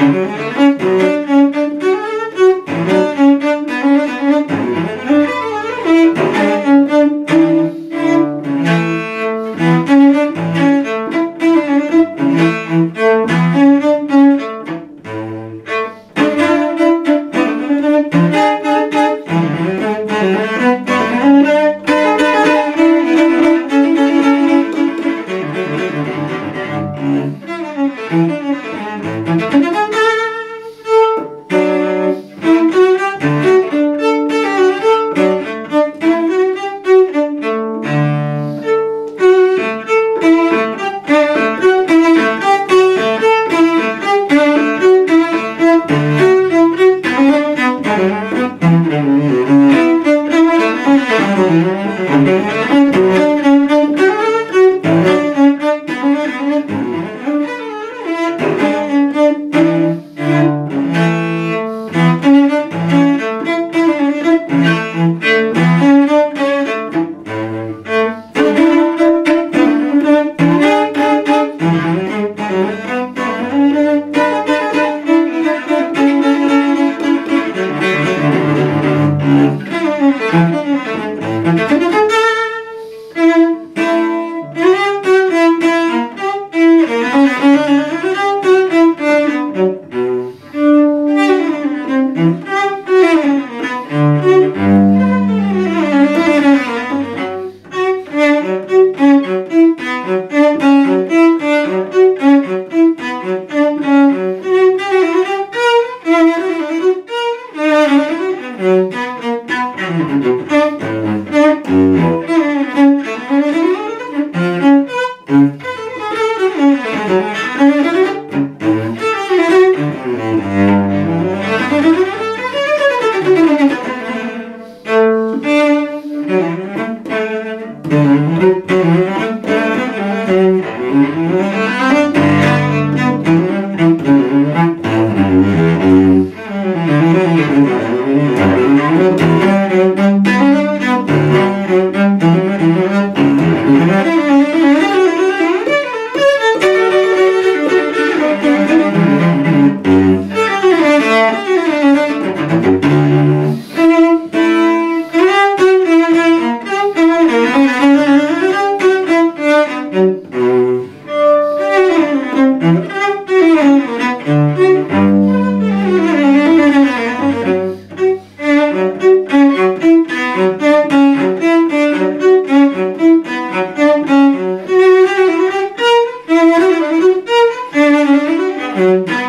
Thank mm -hmm. you. Música Thank Mm-hmm.